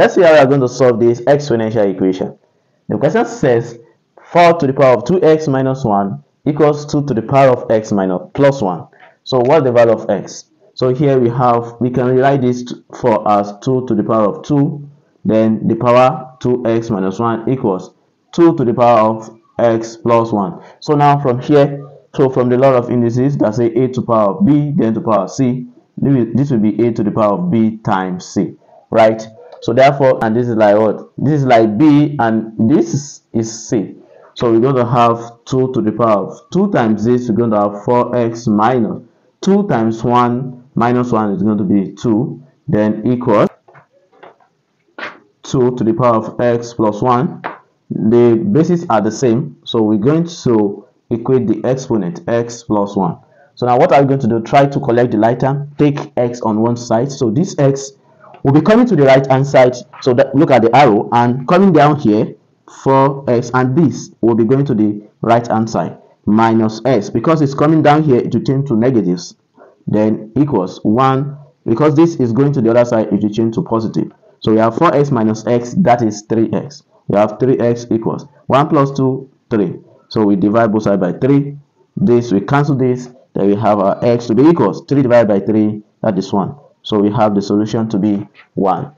let's see how we are going to solve this exponential equation. The question says 4 to the power of 2x minus 1 equals 2 to the power of x minus plus 1. So what's the value of x? So here we have, we can rewrite this for as 2 to the power of 2, then the power 2x minus 1 equals 2 to the power of x plus 1. So now from here, so from the law of indices that say a to the power of b, then to the power of c, this will be a to the power of b times c, right? So therefore, and this is like what? This is like b and this is c. So we're going to have 2 to the power of 2 times this, we're going to have 4x minus 2 times 1 minus 1 is going to be 2, then equals 2 to the power of x plus 1. The bases are the same, so we're going to equate the exponent x plus 1. So now what are we going to do? Try to collect the like term, take x on one side. So this x will be coming to the right hand side. So that, look at the arrow and coming down here, 4x and this will be going to the right hand side minus x. Because it's coming down here it will change to negatives then equals 1 because this is going to the other side it will change to positive. So we have 4x minus x that is 3x we have 3x equals 1 plus 2 3 so we divide both sides by 3 this we cancel this then we have our x to be equals. 3 divided by 3 that is 1 so we have the solution to be 1